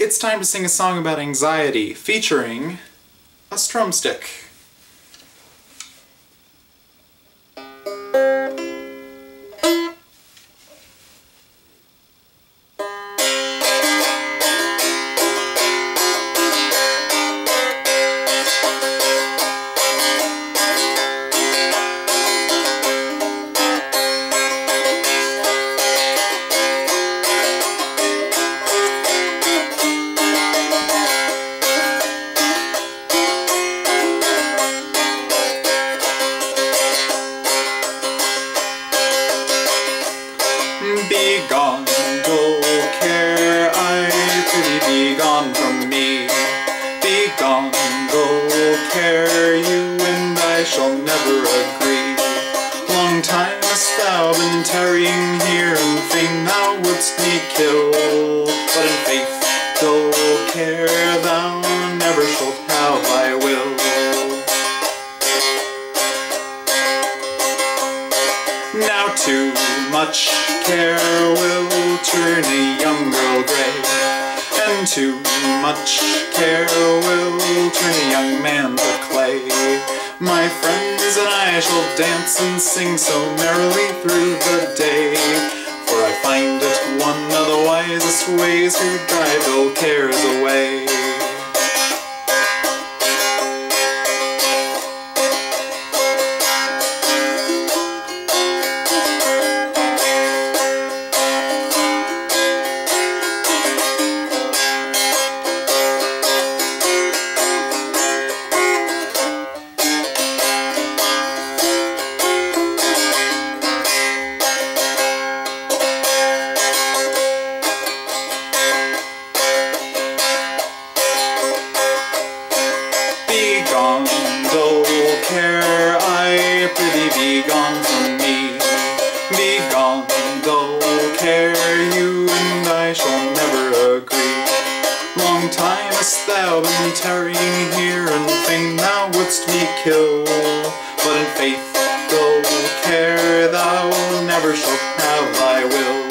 it's time to sing a song about anxiety featuring a strumstick. Shall never agree. Long time hast thou been tarrying here, and fain thou wouldst me kill. But in faith, dull care, thou never shalt have thy will. Now too much care will turn a young girl grey, and too much care will turn a young man. My friends and I shall dance and sing so merrily through the day, for I find it one of the wisest ways to drive ill cares away. gone, oh care, I prithee be gone from me. Be gone, oh care, you and I shall never agree. Long time hast thou been tarrying here, and fain thou wouldst me kill. But in faith, oh care, thou never shalt have thy will.